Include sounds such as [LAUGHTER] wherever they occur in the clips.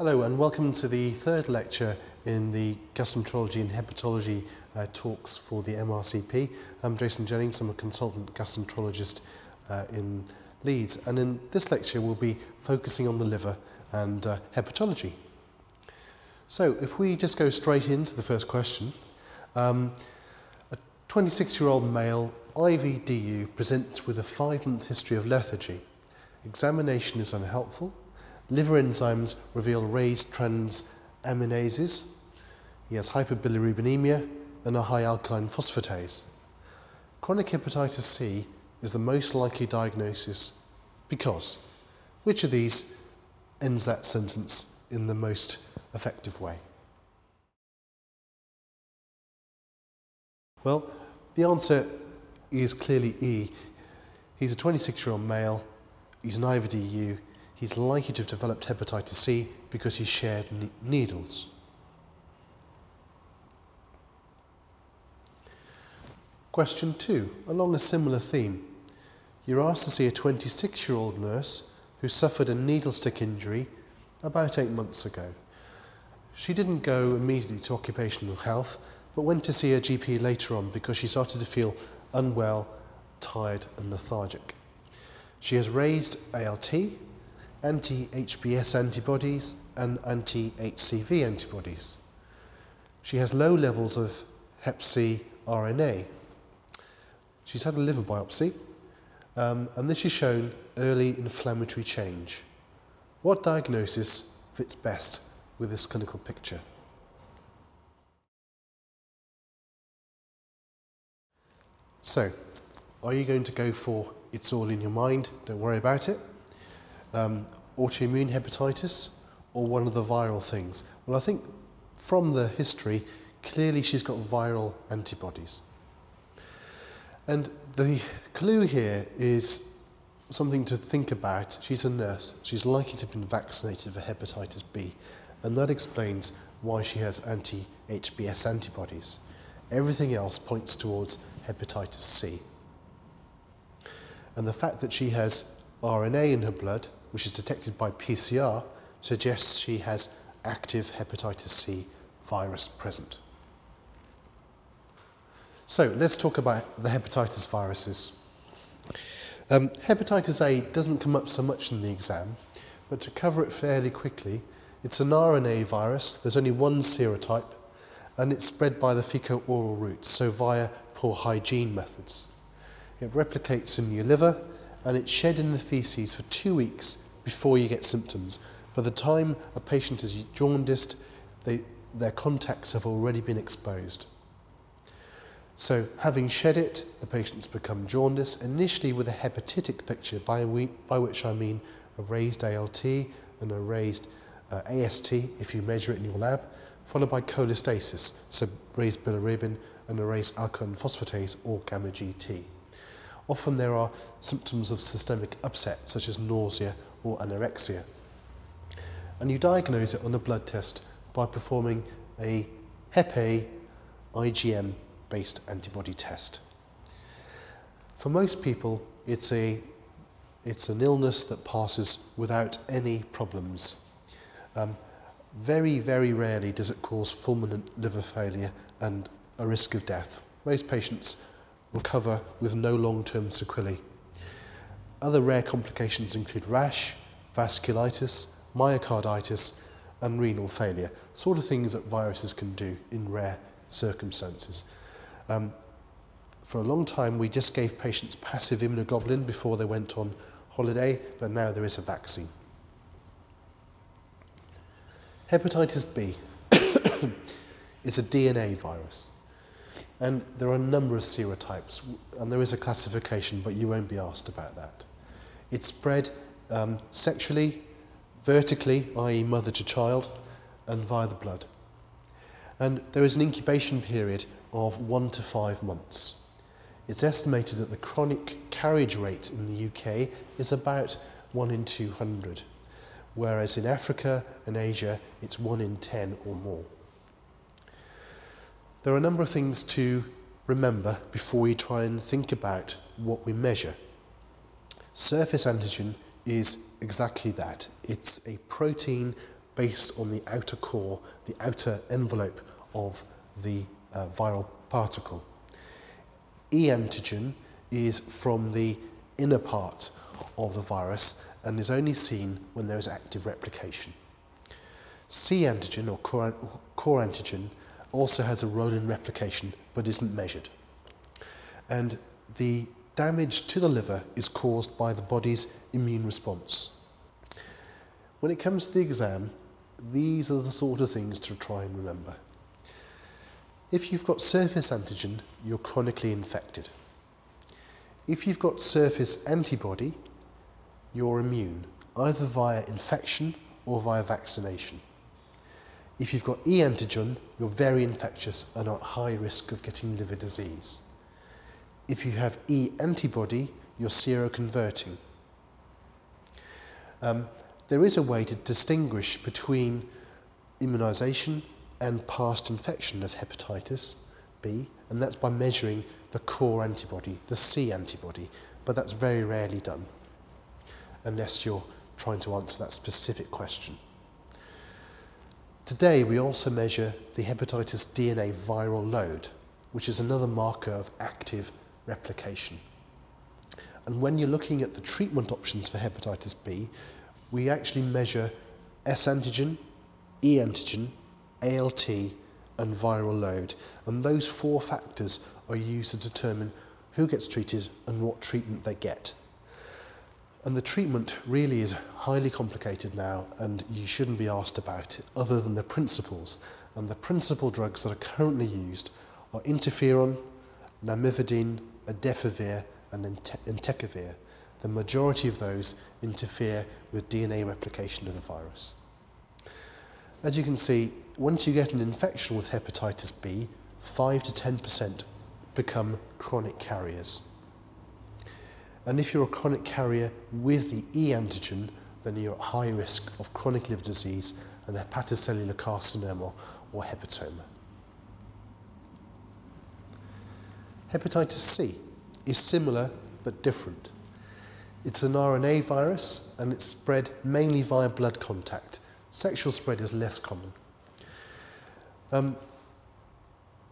Hello and welcome to the third lecture in the gastroenterology and hepatology uh, talks for the MRCP. I'm Jason Jennings, I'm a consultant gastroenterologist uh, in Leeds and in this lecture we'll be focusing on the liver and uh, hepatology. So if we just go straight into the first question, um, a 26 year old male IVDU presents with a five month history of lethargy. Examination is unhelpful Liver enzymes reveal raised transaminases. He has hyperbilirubinemia and a high alkaline phosphatase. Chronic hepatitis C is the most likely diagnosis because which of these ends that sentence in the most effective way? Well, the answer is clearly E. He's a 26 year old male, he's an IVDU, he's likely to have developed hepatitis C because he shared ne needles. Question two, along a similar theme. You're asked to see a 26 year old nurse who suffered a needle stick injury about eight months ago. She didn't go immediately to occupational health, but went to see her GP later on because she started to feel unwell, tired, and lethargic. She has raised ALT, anti-HBS antibodies and anti-HCV antibodies. She has low levels of hep C RNA. She's had a liver biopsy um, and this has shown early inflammatory change. What diagnosis fits best with this clinical picture? So, are you going to go for it's all in your mind, don't worry about it? Um, autoimmune hepatitis or one of the viral things? Well, I think from the history, clearly she's got viral antibodies. And the clue here is something to think about. She's a nurse. She's likely to have been vaccinated for hepatitis B. And that explains why she has anti-HBS antibodies. Everything else points towards hepatitis C. And the fact that she has RNA in her blood which is detected by PCR, suggests she has active hepatitis C virus present. So let's talk about the hepatitis viruses. Um, hepatitis A doesn't come up so much in the exam, but to cover it fairly quickly, it's an RNA virus, there's only one serotype, and it's spread by the fecal-oral route, so via poor hygiene methods. It replicates in your liver, and it's shed in the feces for two weeks before you get symptoms. By the time a patient is jaundiced, they, their contacts have already been exposed. So having shed it, the patients become jaundiced, initially with a hepatitic picture, by, we, by which I mean a raised ALT and a raised uh, AST, if you measure it in your lab, followed by cholestasis, so raised bilirubin and a raised alkaline phosphatase or gamma GT. Often there are symptoms of systemic upset, such as nausea or anorexia. And you diagnose it on a blood test by performing a Hep A IgM based antibody test. For most people, it's, a, it's an illness that passes without any problems. Um, very, very rarely does it cause fulminant liver failure and a risk of death. Most patients recover with no long-term sequelae. Other rare complications include rash, vasculitis, myocarditis, and renal failure, sort of things that viruses can do in rare circumstances. Um, for a long time, we just gave patients passive immunoglobulin before they went on holiday, but now there is a vaccine. Hepatitis B [COUGHS] is a DNA virus. And there are a number of serotypes, and there is a classification, but you won't be asked about that. It's spread um, sexually, vertically, i.e. mother to child, and via the blood. And there is an incubation period of one to five months. It's estimated that the chronic carriage rate in the UK is about 1 in 200, whereas in Africa and Asia it's 1 in 10 or more. There are a number of things to remember before we try and think about what we measure. Surface antigen is exactly that. It's a protein based on the outer core, the outer envelope of the uh, viral particle. E antigen is from the inner part of the virus and is only seen when there is active replication. C antigen or core, core antigen also has a role in replication but isn't measured. And the damage to the liver is caused by the body's immune response. When it comes to the exam, these are the sort of things to try and remember. If you've got surface antigen, you're chronically infected. If you've got surface antibody, you're immune, either via infection or via vaccination. If you've got E antigen, you're very infectious and are at high risk of getting liver disease. If you have E antibody, you're seroconverting. Um, there is a way to distinguish between immunisation and past infection of hepatitis B, and that's by measuring the core antibody, the C antibody, but that's very rarely done unless you're trying to answer that specific question. Today we also measure the hepatitis DNA viral load, which is another marker of active replication. And when you're looking at the treatment options for hepatitis B, we actually measure S antigen, E antigen, ALT and viral load. And those four factors are used to determine who gets treated and what treatment they get. And the treatment really is highly complicated now and you shouldn't be asked about it other than the principles. And the principal drugs that are currently used are interferon, lamivudine, adefovir and entecavir. The majority of those interfere with DNA replication of the virus. As you can see, once you get an infection with hepatitis B, 5 to 10% become chronic carriers. And if you're a chronic carrier with the E antigen, then you're at high risk of chronic liver disease and hepatocellular carcinoma or hepatoma. Hepatitis C is similar but different. It's an RNA virus and it's spread mainly via blood contact. Sexual spread is less common. Um,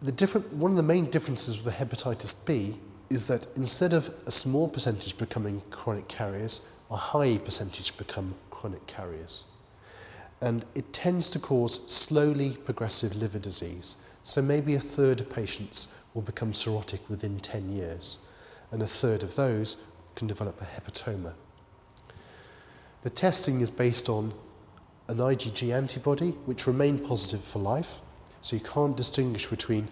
the different, one of the main differences with hepatitis B is that instead of a small percentage becoming chronic carriers, a high percentage become chronic carriers. And it tends to cause slowly progressive liver disease. So maybe a third of patients will become cirrhotic within 10 years, and a third of those can develop a hepatoma. The testing is based on an IgG antibody, which remain positive for life, so you can't distinguish between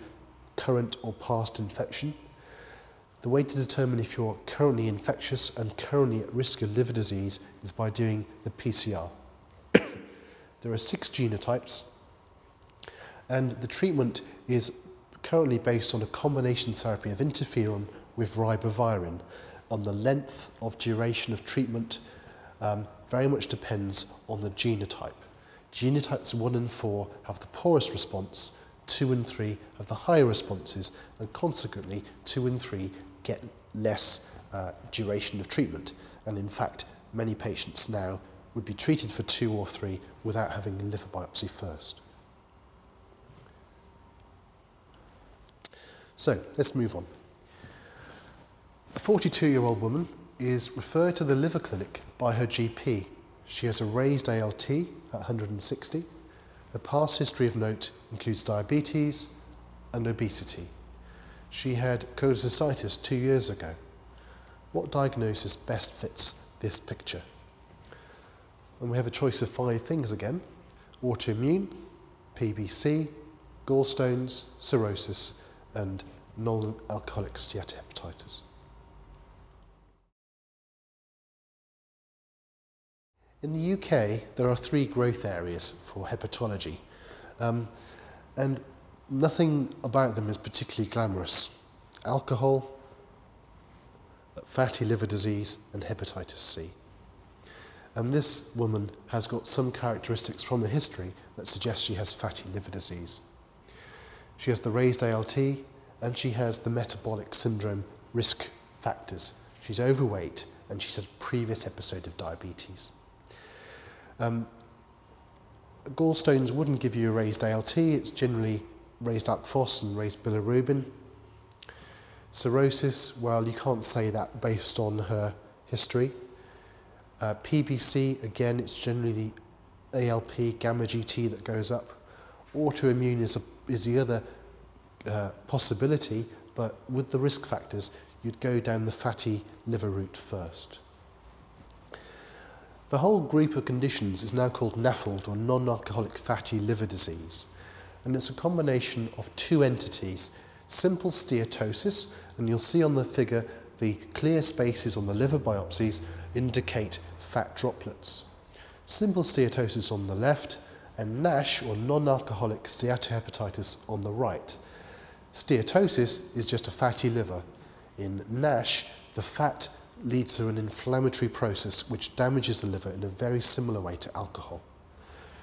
current or past infection. The way to determine if you're currently infectious and currently at risk of liver disease is by doing the PCR. [COUGHS] there are six genotypes, and the treatment is currently based on a combination therapy of interferon with ribavirin. On the length of duration of treatment um, very much depends on the genotype. Genotypes 1 and 4 have the poorest response, 2 and 3 have the higher responses, and consequently 2 and 3 get less uh, duration of treatment. And in fact, many patients now would be treated for 2 or 3 without having a liver biopsy first. So, let's move on. A 42-year-old woman is referred to the liver clinic by her GP she has a raised ALT at 160. Her past history of note includes diabetes and obesity. She had cholecystitis two years ago. What diagnosis best fits this picture? And we have a choice of five things again. Autoimmune, PBC, gallstones, cirrhosis, and non-alcoholic steatohepatitis. In the UK, there are three growth areas for hepatology, um, and nothing about them is particularly glamorous. Alcohol, fatty liver disease, and hepatitis C. And this woman has got some characteristics from the history that suggest she has fatty liver disease. She has the raised ALT, and she has the metabolic syndrome risk factors. She's overweight, and she's had a previous episode of diabetes. Um, Gallstones wouldn't give you a raised ALT, it's generally raised alk and raised bilirubin. Cirrhosis, well, you can't say that based on her history. Uh, PBC, again, it's generally the ALP, gamma GT that goes up. Autoimmune is, a, is the other uh, possibility, but with the risk factors, you'd go down the fatty liver route first. The whole group of conditions is now called NAFLD, or non-alcoholic fatty liver disease, and it's a combination of two entities, simple steatosis, and you'll see on the figure the clear spaces on the liver biopsies indicate fat droplets. Simple steatosis on the left, and NASH, or non-alcoholic steatohepatitis, on the right. Steatosis is just a fatty liver. In NASH, the fat leads to an inflammatory process which damages the liver in a very similar way to alcohol.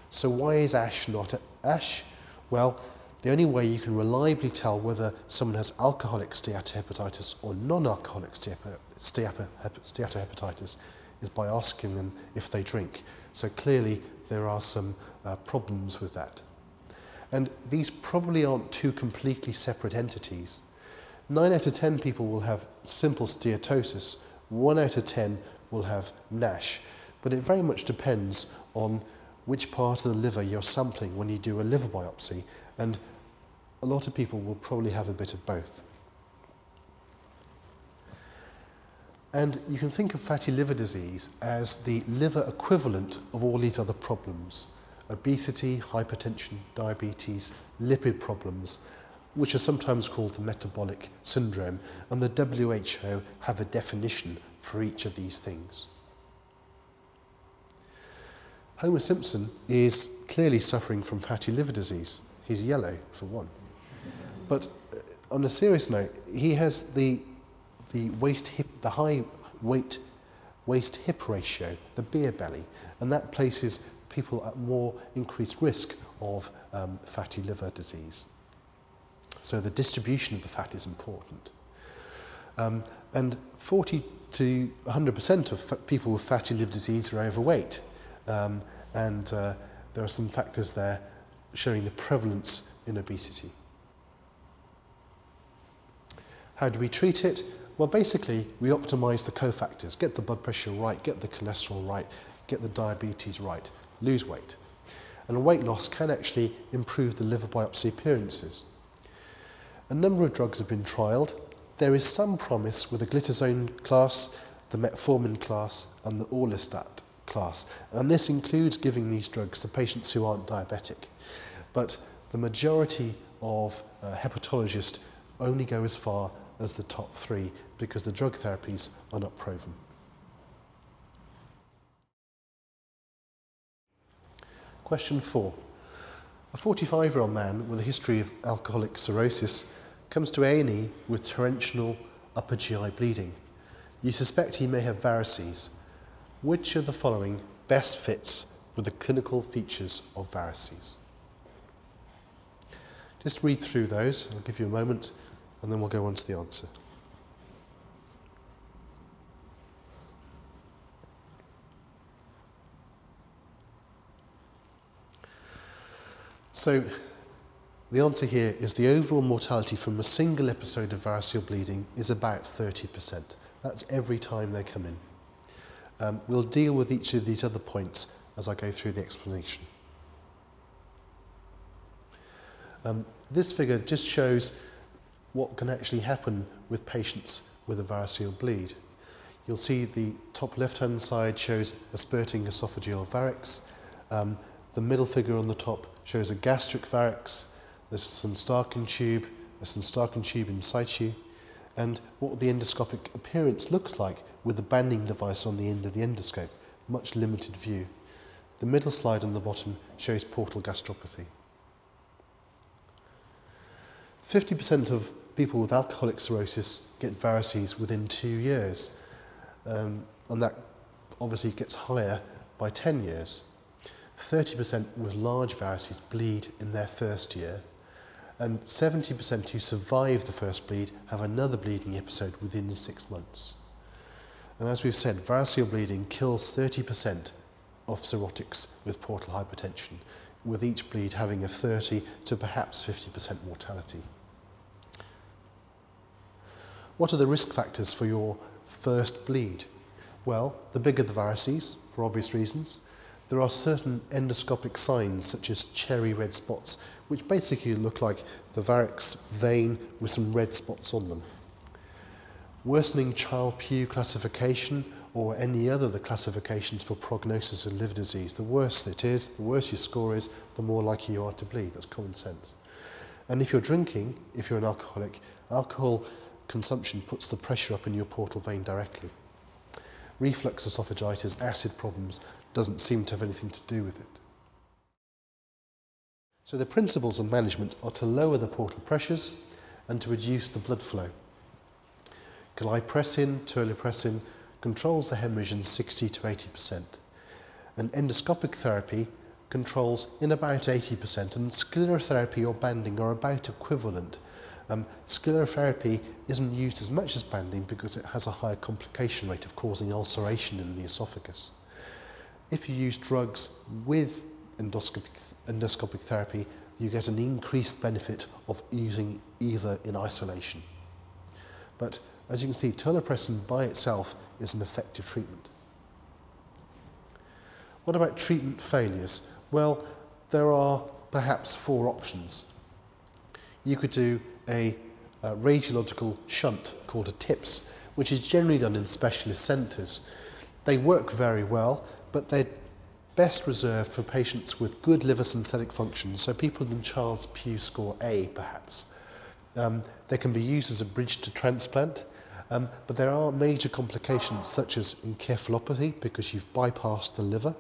So why is ASH not ASH? Well, the only way you can reliably tell whether someone has alcoholic steatohepatitis or non-alcoholic steatohepatitis is by asking them if they drink. So clearly there are some uh, problems with that. And these probably aren't two completely separate entities. 9 out of 10 people will have simple steatosis, 1 out of 10 will have NASH, but it very much depends on which part of the liver you're sampling when you do a liver biopsy, and a lot of people will probably have a bit of both. And you can think of fatty liver disease as the liver equivalent of all these other problems. Obesity, hypertension, diabetes, lipid problems, which are sometimes called the metabolic syndrome, and the WHO have a definition for each of these things. Homer Simpson is clearly suffering from fatty liver disease. He's yellow, for one. But uh, on a serious note, he has the, the, waist hip, the high weight waist hip ratio, the beer belly, and that places people at more increased risk of um, fatty liver disease. So the distribution of the fat is important. Um, and 40 to 100% of people with fatty liver disease are overweight. Um, and uh, there are some factors there showing the prevalence in obesity. How do we treat it? Well, basically, we optimize the cofactors, get the blood pressure right, get the cholesterol right, get the diabetes right, lose weight. And weight loss can actually improve the liver biopsy appearances. A number of drugs have been trialled. There is some promise with the glitazone class, the metformin class, and the orlistat class. And this includes giving these drugs to patients who aren't diabetic. But the majority of uh, hepatologists only go as far as the top three because the drug therapies are not proven. Question four. A 45-year-old man with a history of alcoholic cirrhosis comes to A&E with torrential upper GI bleeding. You suspect he may have varices. Which of the following best fits with the clinical features of varices? Just read through those. I'll give you a moment and then we'll go on to the answer. So the answer here is the overall mortality from a single episode of variceal bleeding is about 30%. That's every time they come in. Um, we'll deal with each of these other points as I go through the explanation. Um, this figure just shows what can actually happen with patients with a variceal bleed. You'll see the top left-hand side shows a spurting esophageal varix. Um, the middle figure on the top shows a gastric varix, there's a Sengstaken tube, a Sengstaken tube in situ, and what the endoscopic appearance looks like with the banding device on the end of the endoscope, much limited view. The middle slide on the bottom shows portal gastropathy. 50% of people with alcoholic cirrhosis get varices within two years, um, and that obviously gets higher by 10 years. 30% with large varices bleed in their first year, and 70% who survive the first bleed have another bleeding episode within six months. And as we've said, variceal bleeding kills 30% of cirrhotics with portal hypertension. with each bleed having a 30 to perhaps 50% mortality. What are the risk factors for your first bleed? Well, the bigger the varices, for obvious reasons, there are certain endoscopic signs such as cherry red spots, which basically look like the varix vein with some red spots on them. Worsening Child-Pugh classification or any other of the classifications for prognosis of liver disease, the worse it is, the worse your score is, the more likely you are to bleed. That's common sense. And if you're drinking, if you're an alcoholic, alcohol consumption puts the pressure up in your portal vein directly. Reflux esophagitis, acid problems, doesn't seem to have anything to do with it. So the principles of management are to lower the portal pressures and to reduce the blood flow. Glypressin, terlipressin controls the hemorrhage in 60 to 80%. And endoscopic therapy controls in about 80% and sclerotherapy or banding are about equivalent. Um, sclerotherapy isn't used as much as banding because it has a higher complication rate of causing ulceration in the esophagus. If you use drugs with endoscopic, endoscopic therapy, you get an increased benefit of using either in isolation. But as you can see, terlipressin by itself is an effective treatment. What about treatment failures? Well, there are perhaps four options. You could do a, a radiological shunt called a TIPS, which is generally done in specialist centres. They work very well, but they're best reserved for patients with good liver synthetic function, so people in Child-Pugh score A, perhaps. Um, they can be used as a bridge to transplant, um, but there are major complications such as encephalopathy because you've bypassed the liver,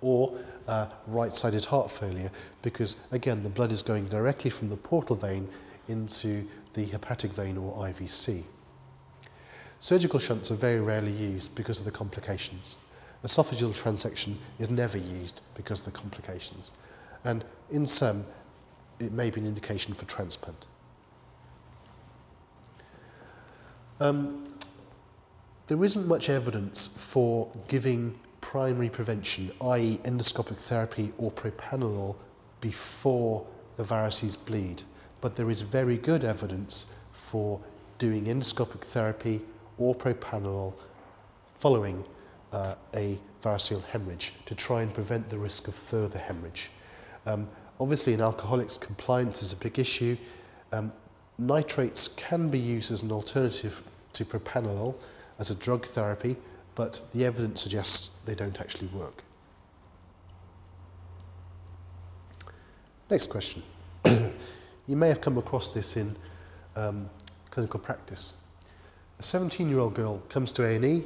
or uh, right-sided heart failure because, again, the blood is going directly from the portal vein into the hepatic vein or IVC. Surgical shunts are very rarely used because of the complications. Esophageal transection is never used because of the complications. And in some, it may be an indication for transplant. Um, there isn't much evidence for giving primary prevention, i.e. endoscopic therapy or propranolol before the varices bleed. But there is very good evidence for doing endoscopic therapy or propranolol following uh, a variceal hemorrhage to try and prevent the risk of further hemorrhage. Um, obviously in alcoholics compliance is a big issue. Um, nitrates can be used as an alternative to propranolol as a drug therapy, but the evidence suggests they don't actually work. Next question. [CLEARS THROAT] you may have come across this in um, clinical practice. A 17-year-old girl comes to A&E,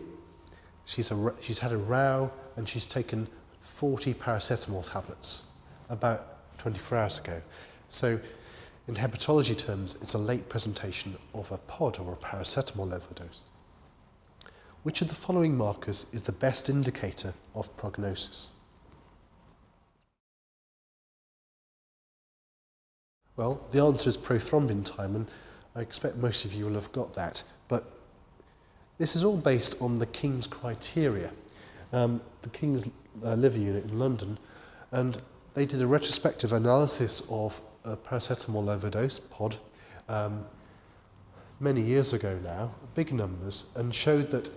she's, a, she's had a row and she's taken 40 paracetamol tablets about 24 hours ago. So in hepatology terms, it's a late presentation of a POD or a paracetamol overdose. Which of the following markers is the best indicator of prognosis? Well, the answer is prothrombin time, and I expect most of you will have got that. This is all based on the King's criteria, um, the King's uh, Liver Unit in London, and they did a retrospective analysis of a paracetamol overdose, POD, um, many years ago now, big numbers, and showed that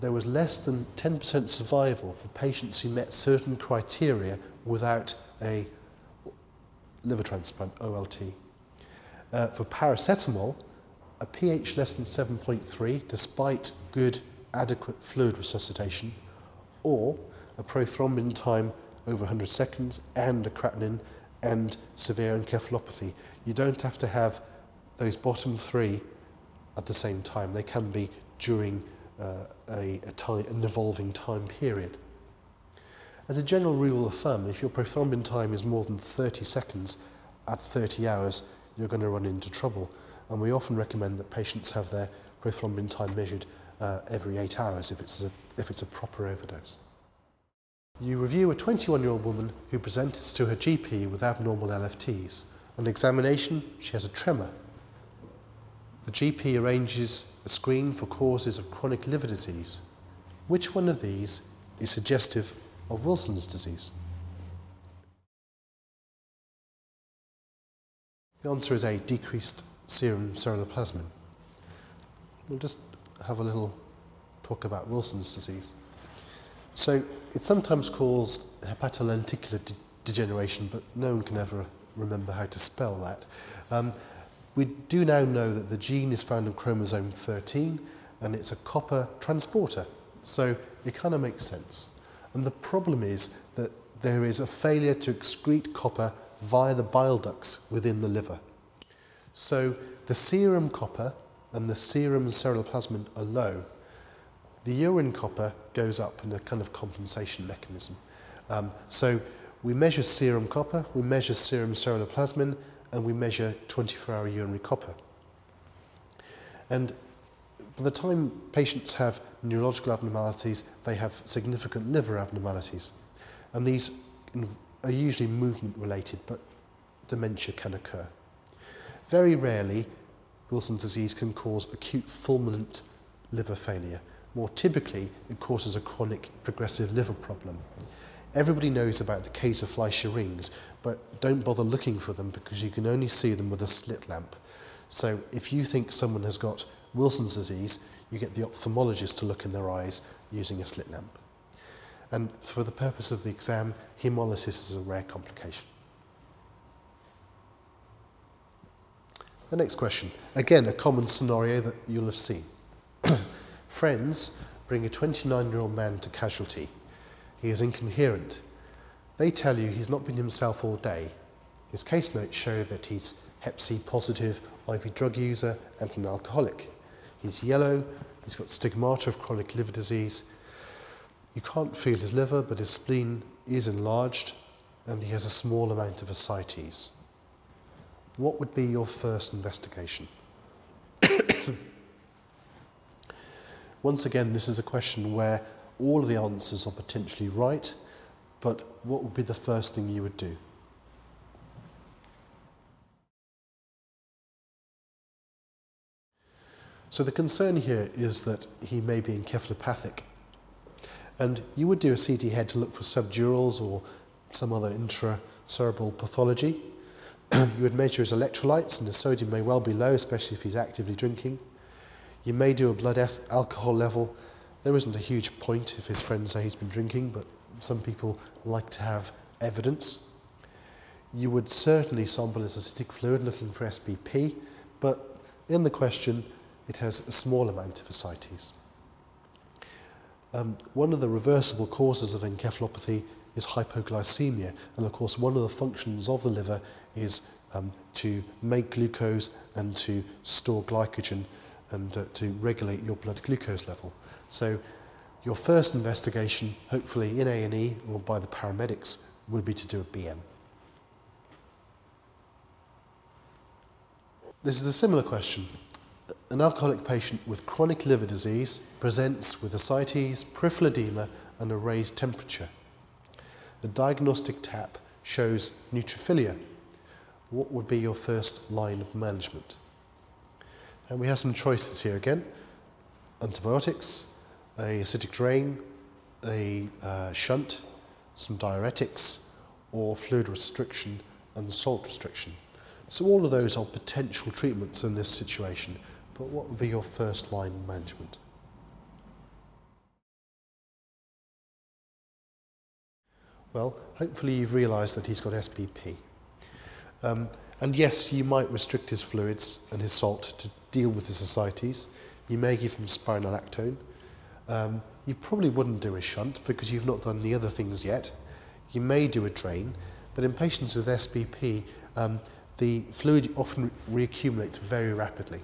there was less than 10% survival for patients who met certain criteria without a liver transplant, OLT. Uh, for paracetamol, a pH less than 7.3, despite good, adequate fluid resuscitation, or a prothrombin time over 100 seconds and a creatinine and severe encephalopathy. You don't have to have those bottom three at the same time. They can be during uh, a, a time, an evolving time period. As a general rule of thumb, if your prothrombin time is more than 30 seconds at 30 hours, you're going to run into trouble and we often recommend that patients have their prothrombin time measured uh, every eight hours if it's, a, if it's a proper overdose. You review a 21-year-old woman who presents to her GP with abnormal LFTs. On examination, she has a tremor. The GP arranges a screen for causes of chronic liver disease. Which one of these is suggestive of Wilson's disease? The answer is A, decreased serum ceruloplasmin. We'll just have a little talk about Wilson's disease. So it's sometimes called hepatolenticular de degeneration, but no one can ever remember how to spell that. Um, we do now know that the gene is found in chromosome 13 and it's a copper transporter. So it kind of makes sense. And the problem is that there is a failure to excrete copper via the bile ducts within the liver. So the serum copper and the serum ceruloplasmin are low. The urine copper goes up in a kind of compensation mechanism. Um, so we measure serum copper, we measure serum ceruloplasmin, and we measure 24-hour urinary copper. And by the time patients have neurological abnormalities, they have significant liver abnormalities. And these are usually movement related, but dementia can occur. Very rarely, Wilson's disease can cause acute fulminant liver failure. More typically, it causes a chronic progressive liver problem. Everybody knows about the Kayser-Fleischer rings, but don't bother looking for them because you can only see them with a slit lamp. So if you think someone has got Wilson's disease, you get the ophthalmologist to look in their eyes using a slit lamp. And for the purpose of the exam, hemolysis is a rare complication. The next question, again a common scenario that you'll have seen. [CLEARS THROAT] Friends bring a 29 year old man to casualty. He is incoherent. They tell you he's not been himself all day. His case notes show that he's Hep C positive, IV drug user, and an alcoholic. He's yellow, he's got stigmata of chronic liver disease. You can't feel his liver, but his spleen is enlarged, and he has a small amount of ascites. What would be your first investigation? [COUGHS] Once again, this is a question where all of the answers are potentially right, but what would be the first thing you would do? So the concern here is that he may be encephalopathic. And you would do a CT head to look for subdurals or some other intracerebral pathology. [CLEARS THROAT] you would measure his electrolytes and his sodium may well be low, especially if he's actively drinking. You may do a blood alcohol level. There isn't a huge point if his friends say he's been drinking, but some people like to have evidence. You would certainly sample his ascitic fluid looking for SBP, but in the question, it has a small amount of ascites. Um, one of the reversible causes of encephalopathy is hypoglycemia, and of course one of the functions of the liver is um, to make glucose and to store glycogen and uh, to regulate your blood glucose level. So your first investigation, hopefully in A&E or by the paramedics, would be to do a BM. This is a similar question. An alcoholic patient with chronic liver disease presents with ascites, peripheral edema and a raised temperature. The diagnostic tap shows neutrophilia what would be your first line of management? And we have some choices here again. Antibiotics, a ascitic drain, a uh, shunt, some diuretics, or fluid restriction and salt restriction. So all of those are potential treatments in this situation, but what would be your first line management? Well, hopefully you've realised that he's got SBP. Um, and yes, you might restrict his fluids and his salt to deal with his ascites. You may give him spironolactone. Um, you probably wouldn't do a shunt because you've not done the other things yet. You may do a drain, but in patients with SBP, um, the fluid often reaccumulates very rapidly.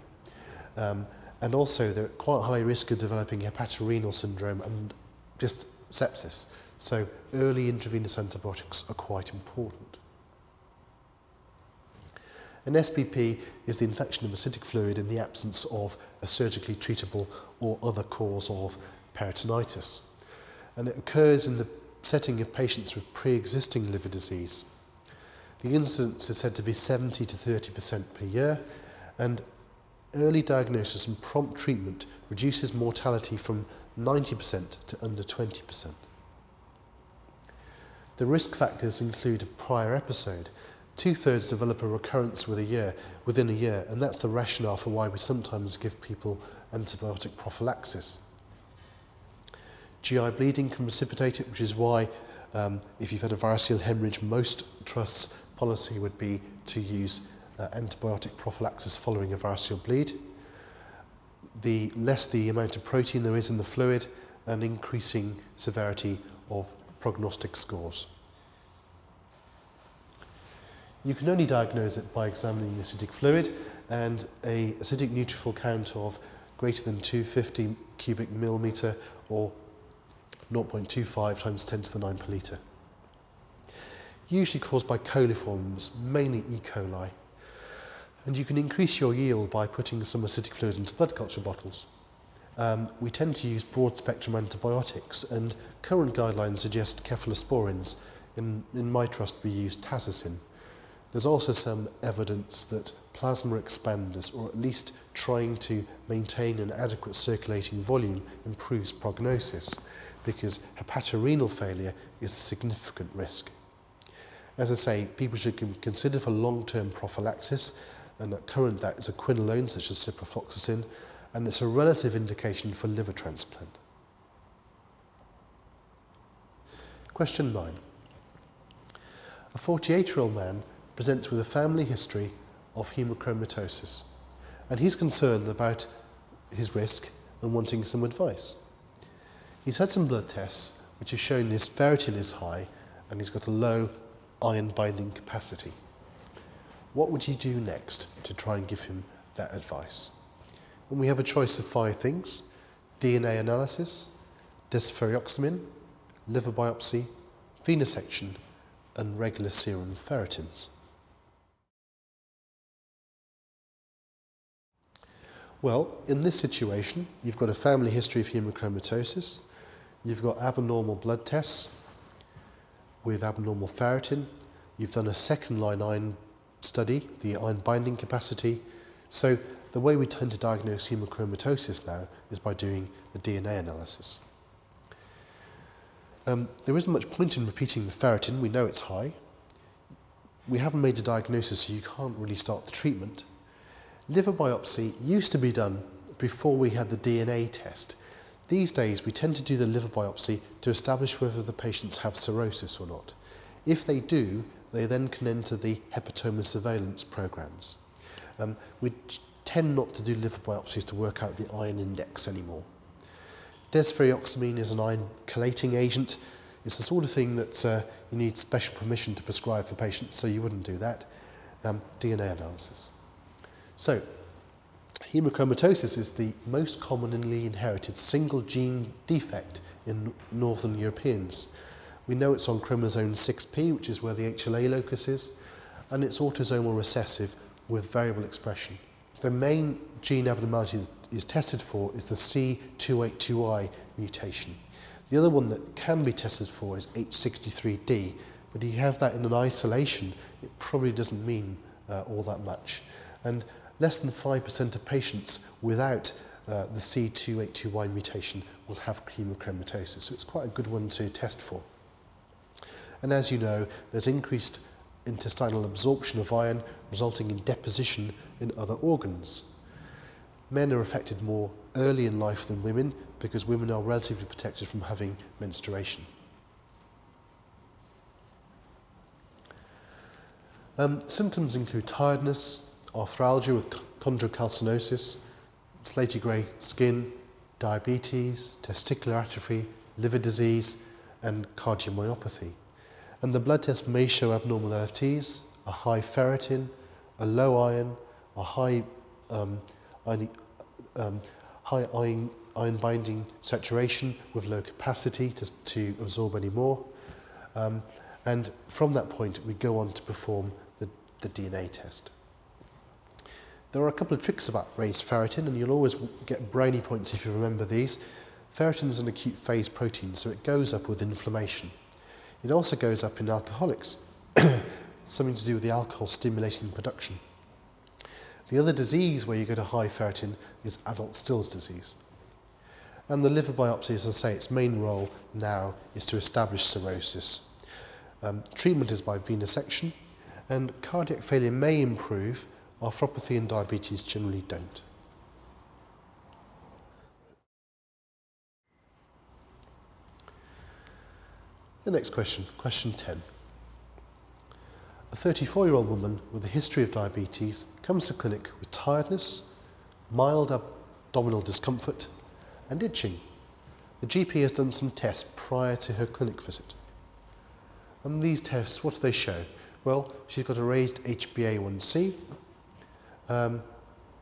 Um, and also, they're at quite high risk of developing hepatorenal syndrome and just sepsis. So early intravenous antibiotics are quite important. An SBP is the infection of ascitic fluid in the absence of a surgically treatable or other cause of peritonitis. And it occurs in the setting of patients with pre-existing liver disease. The incidence is said to be 70 to 30% per year, and early diagnosis and prompt treatment reduces mortality from 90% to under 20%. The risk factors include a prior episode, two-thirds develop a recurrence with a year, within a year, and that's the rationale for why we sometimes give people antibiotic prophylaxis. GI bleeding can precipitate it, which is why um, if you've had a variceal hemorrhage, most trusts' policy would be to use uh, antibiotic prophylaxis following a variceal bleed. The less the amount of protein there is in the fluid, an increasing severity of prognostic scores. You can only diagnose it by examining the ascitic fluid and a ascitic neutrophil count of greater than 250 cubic millimeter or 0.25 times 10 to the 9 per litre. Usually caused by coliforms, mainly E. coli. And you can increase your yield by putting some ascitic fluid into blood culture bottles. Um, we tend to use broad spectrum antibiotics and current guidelines suggest cephalosporins. In, in my trust we use tazocin. There's also some evidence that plasma expanders, or at least trying to maintain an adequate circulating volume, improves prognosis because hepatorenal failure is a significant risk. As I say, people should consider for long-term prophylaxis, and at current that is a quinolone such as ciprofloxacin, and it's a relative indication for liver transplant. Question 9. A 48-year-old man presents with a family history of hemochromatosis, and he's concerned about his risk and wanting some advice. He's had some blood tests which have shown his ferritin is high and he's got a low iron binding capacity. What would you do next to try and give him that advice? And we have a choice of five things DNA analysis, desferrioxamine, liver biopsy, venesection, and regular serum ferritins. Well, in this situation, you've got a family history of hemochromatosis, you've got abnormal blood tests with abnormal ferritin, you've done a second line iron study, the iron binding capacity. So the way we tend to diagnose hemochromatosis now is by doing a DNA analysis. Um, there isn't much point in repeating the ferritin, we know it's high. We haven't made a diagnosis, so you can't really start the treatment. Liver biopsy used to be done before we had the DNA test. These days, we tend to do the liver biopsy to establish whether the patients have cirrhosis or not. If they do, they then can enter the hepatoma surveillance programs. Um, we tend not to do liver biopsies to work out the iron index anymore. Desferrioxamine is an iron chelating agent. It's the sort of thing that uh, you need special permission to prescribe for patients, so you wouldn't do that. Um, DNA analysis. So, hemochromatosis is the most commonly inherited single gene defect in Northern Europeans. We know it's on chromosome 6p, which is where the HLA locus is, and it's autosomal recessive with variable expression. The main gene abnormality that is tested for is the C282Y mutation. The other one that can be tested for is H63D, but if you have that in an isolation, it probably doesn't mean uh, all that much. And less than 5% of patients without uh, the C282Y mutation will have hemochromatosis. So it's quite a good one to test for. And as you know, there's increased intestinal absorption of iron, resulting in deposition in other organs. Men are affected more early in life than women because women are relatively protected from having menstruation. Um, symptoms include tiredness, arthralgia with chondrocalcinosis, slaty grey skin, diabetes, testicular atrophy, liver disease, and cardiomyopathy. And the blood test may show abnormal LFTs, a high ferritin, a low iron, a high, um, iron, um, high iron, iron binding saturation with low capacity to, to absorb any more. Um, and from that point, we go on to perform the, the DNA test. There are a couple of tricks about raised ferritin, and you'll always get brownie points if you remember these. Ferritin is an acute phase protein, so it goes up with inflammation. It also goes up in alcoholics, [CLEARS THROAT] something to do with the alcohol stimulating production. The other disease where you get a high ferritin is adult Still's disease. And the liver biopsy, as I say, its main role now is to establish cirrhosis. Um, treatment is by venesection, and cardiac failure may improve, arthropathy and diabetes generally don't. The next question, question 10. A 34 year old woman with a history of diabetes comes to clinic with tiredness, mild abdominal discomfort, and itching. The GP has done some tests prior to her clinic visit. And these tests, what do they show? Well, she's got a raised HbA1c, um,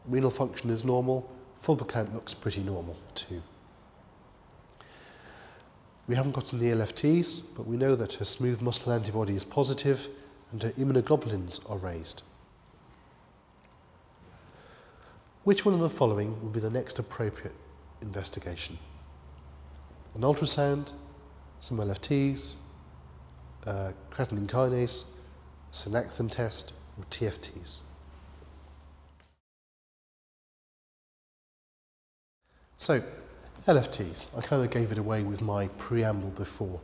renal function is normal, full blood count looks pretty normal too. We haven't got any LFTs, but we know that her smooth muscle antibody is positive and her immunoglobulins are raised. Which one of the following would be the next appropriate investigation? An ultrasound, some LFTs, uh, creatine kinase, Synacthen test, or TFTs. So, LFTs. I kind of gave it away with my preamble before.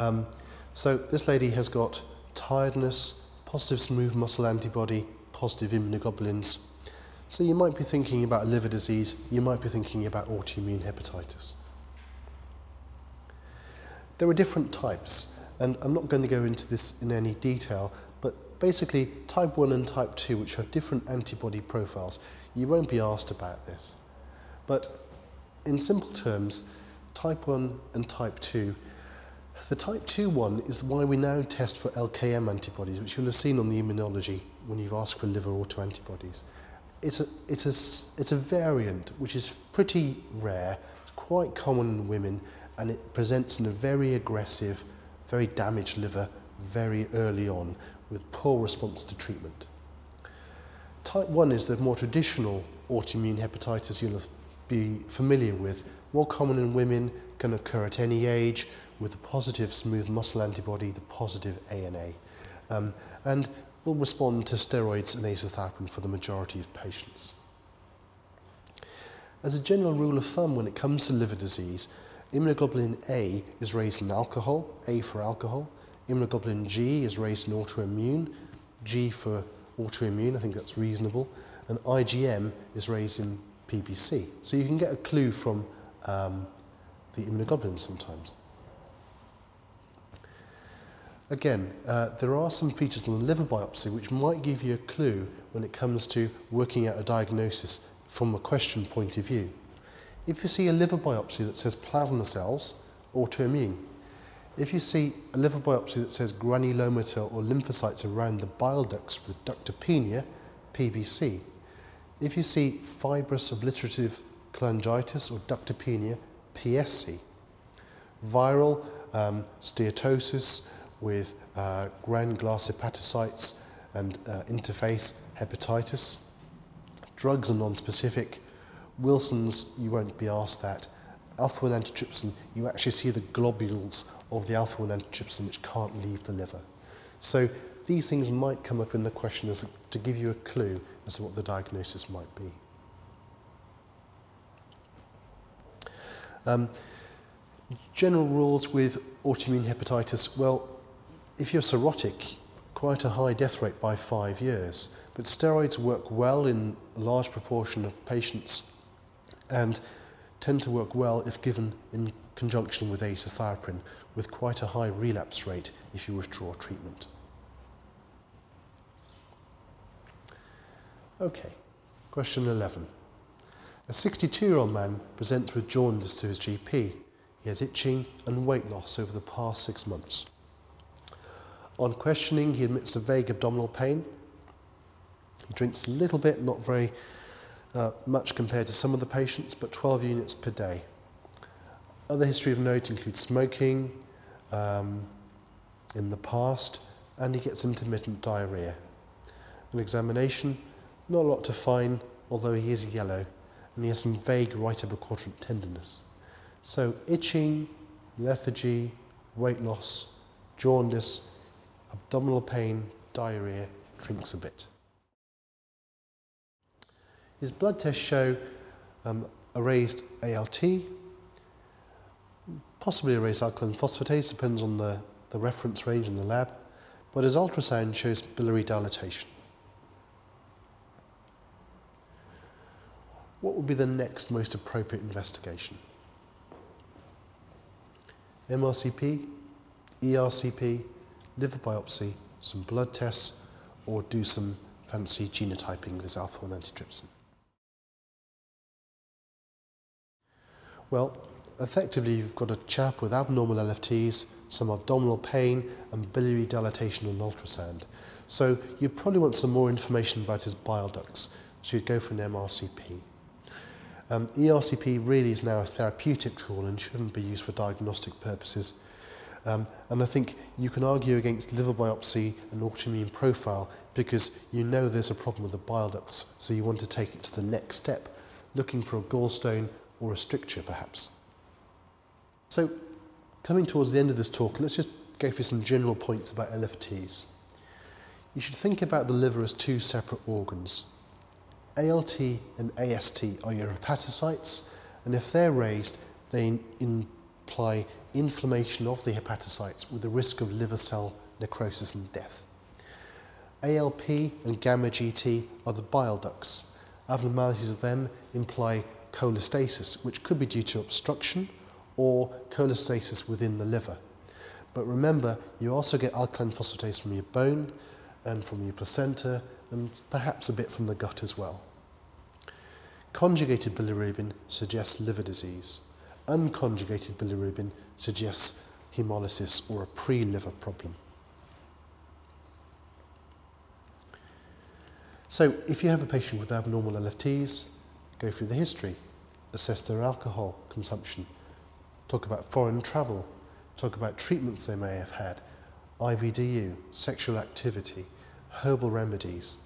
Um, so this lady has got tiredness, positive smooth muscle antibody, positive immunoglobulins. So you might be thinking about liver disease, you might be thinking about autoimmune hepatitis. There are different types, and I'm not going to go into this in any detail, but basically type 1 and type 2, which have different antibody profiles, you won't be asked about this. But in simple terms, type 1 and type 2. The type 2 one is why we now test for LKM antibodies, which you'll have seen on the immunology when you've asked for liver autoantibodies. It's a, it's a, it's a variant which is pretty rare, it's quite common in women, and it presents in a very aggressive, very damaged liver very early on with poor response to treatment. Type 1 is the more traditional autoimmune hepatitis you'll have be familiar with. More common in women, can occur at any age with the positive smooth muscle antibody, the positive ANA, um, and will respond to steroids and azathioprine for the majority of patients. As a general rule of thumb when it comes to liver disease, immunoglobulin A is raised in alcohol, A for alcohol, immunoglobulin G is raised in autoimmune, G for autoimmune, I think that's reasonable, and IgM is raised in PBC. So you can get a clue from um, the immunoglobulins sometimes. Again, uh, there are some features on the liver biopsy which might give you a clue when it comes to working out a diagnosis from a question point of view. If you see a liver biopsy that says plasma cells, autoimmune. If you see a liver biopsy that says granulomata or lymphocytes around the bile ducts with ductopenia, PBC. If you see fibrous obliterative cholangitis or ductopenia, PSC, viral um, steatosis with uh, ground-glass hepatocytes and uh, interface hepatitis, drugs are non-specific, Wilson's, you won't be asked that. Alpha-1 antitrypsin, you actually see the globules of the alpha-1 antitrypsin which can't leave the liver. So these things might come up in the question as a, to give you a clue as to what the diagnosis might be. Um, general rules with autoimmune hepatitis, well, if you're cirrhotic, quite a high death rate by five years, but steroids work well in a large proportion of patients and tend to work well if given in conjunction with azathioprine, with quite a high relapse rate if you withdraw treatment. Okay, question 11. A 62-year-old man presents with jaundice to his GP. He has itching and weight loss over the past six months. On questioning, he admits to vague abdominal pain. He drinks a little bit, not very uh, much compared to some of the patients, but 12 units per day. Other history of note includes smoking um, in the past, and he gets intermittent diarrhea. An examination, not a lot to find, although he is yellow, and he has some vague right upper quadrant tenderness. So itching, lethargy, weight loss, jaundice, abdominal pain, diarrhea, drinks a bit. His blood tests show um, a raised ALT, possibly a raised alkaline phosphatase, depends on the, the reference range in the lab, but his ultrasound shows biliary dilatation. What would be the next most appropriate investigation? MRCP, ERCP, liver biopsy, some blood tests, or do some fancy genotyping with alpha-1 antitrypsin. Well, effectively you've got a chap with abnormal LFTs, some abdominal pain and biliary dilatation on ultrasound. So you probably want some more information about his bile ducts, so you'd go for an MRCP. Um, ERCP really is now a therapeutic tool and shouldn't be used for diagnostic purposes. Um, and I think you can argue against liver biopsy and autoimmune profile because you know there's a problem with the bile ducts, so you want to take it to the next step, looking for a gallstone or a stricture perhaps. So coming towards the end of this talk, let's just go through some general points about LFTs. You should think about the liver as two separate organs. ALT and AST are your hepatocytes, and if they're raised, they imply inflammation of the hepatocytes with the risk of liver cell necrosis and death. ALP and gamma GT are the bile ducts. Abnormalities of them imply cholestasis, which could be due to obstruction or cholestasis within the liver. But remember, you also get alkaline phosphatase from your bone and from your placenta and perhaps a bit from the gut as well. Conjugated bilirubin suggests liver disease. Unconjugated bilirubin suggests hemolysis or a pre-liver problem. So if you have a patient with abnormal LFTs, go through the history, assess their alcohol consumption, talk about foreign travel, talk about treatments they may have had, IVDU, sexual activity, herbal remedies.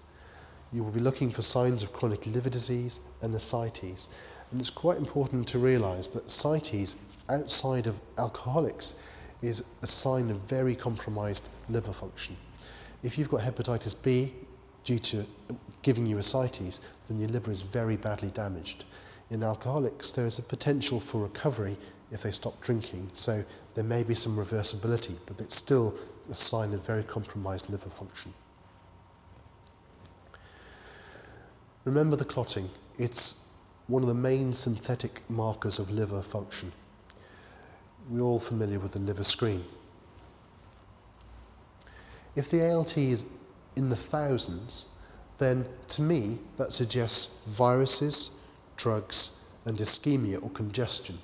You will be looking for signs of chronic liver disease and ascites. And it's quite important to realise that ascites outside of alcoholics is a sign of very compromised liver function. If you've got hepatitis B due to giving you ascites, then your liver is very badly damaged. In alcoholics, there is a potential for recovery if they stop drinking, so there may be some reversibility, but it's still a sign of very compromised liver function. Remember the clotting. It's one of the main synthetic markers of liver function. We're all familiar with the liver screen. If the ALT is in the thousands, then to me that suggests viruses, drugs, and ischemia or congestion.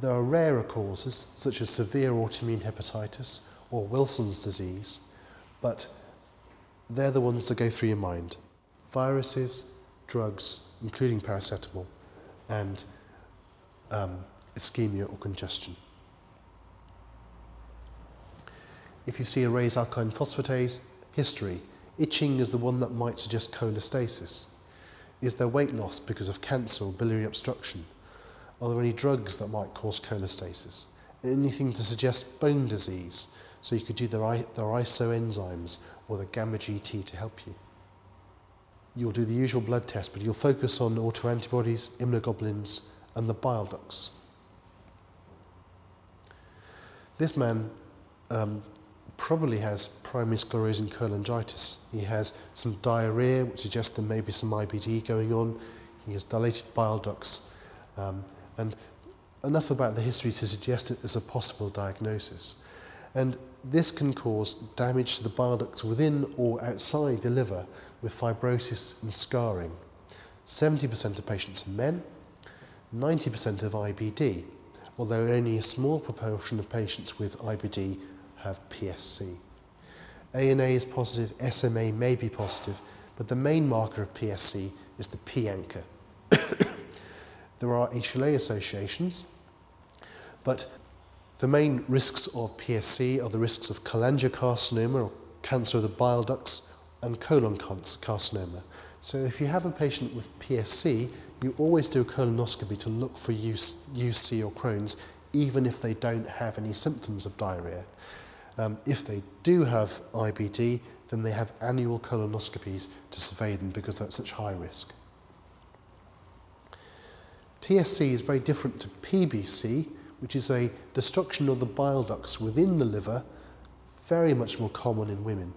There are rarer causes, such as severe autoimmune hepatitis or Wilson's disease, but they're the ones that go through your mind. Viruses, drugs, including paracetamol, and um, ischemia or congestion. If you see a raised alkaline phosphatase, history. Itching is the one that might suggest cholestasis. Is there weight loss because of cancer or biliary obstruction? Are there any drugs that might cause cholestasis? Anything to suggest bone disease? So you could do their, their isoenzymes or the gamma GT to help you. You'll do the usual blood test, but you'll focus on autoantibodies, immunoglobulins, and the bile ducts. This man um, probably has primary sclerosing cholangitis. He has some diarrhea, which suggests there may be some IBD going on. He has dilated bile ducts. Um, and enough about the history to suggest it as a possible diagnosis. And this can cause damage to the bile ducts within or outside the liver with fibrosis and scarring. 70% of patients are men, 90% of IBD, although only a small proportion of patients with IBD have PSC. ANA is positive, SMA may be positive, but the main marker of PSC is the p-ANCA. [COUGHS] there are HLA associations, but the main risks of PSC are the risks of cholangiocarcinoma or cancer of the bile ducts and colon carcinoma. So if you have a patient with PSC, you always do a colonoscopy to look for UC or Crohn's, even if they don't have any symptoms of diarrhea. Um, if they do have IBD, then they have annual colonoscopies to survey them because they're at such high risk. PSC is very different to PBC, which is a destruction of the bile ducts within the liver very much more common in women.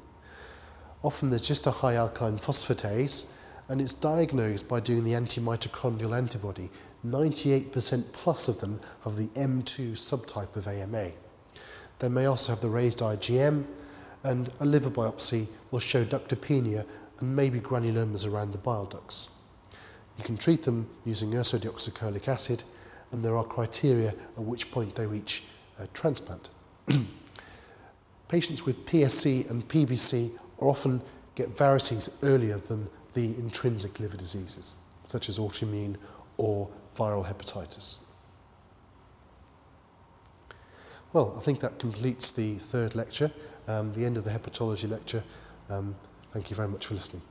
Often there's just a high alkaline phosphatase and it's diagnosed by doing the antimitochondrial antibody. 98% plus of them have the M2 subtype of AMA. They may also have the raised IgM and a liver biopsy will show ductopenia and maybe granulomas around the bile ducts. You can treat them using ursodeoxycholic acid and there are criteria at which point they reach transplant. [CLEARS THROAT] Patients with PSC and PBC often get varices earlier than the intrinsic liver diseases, such as autoimmune or viral hepatitis. Well, I think that completes the third lecture, um, the end of the hepatology lecture. Um, thank you very much for listening.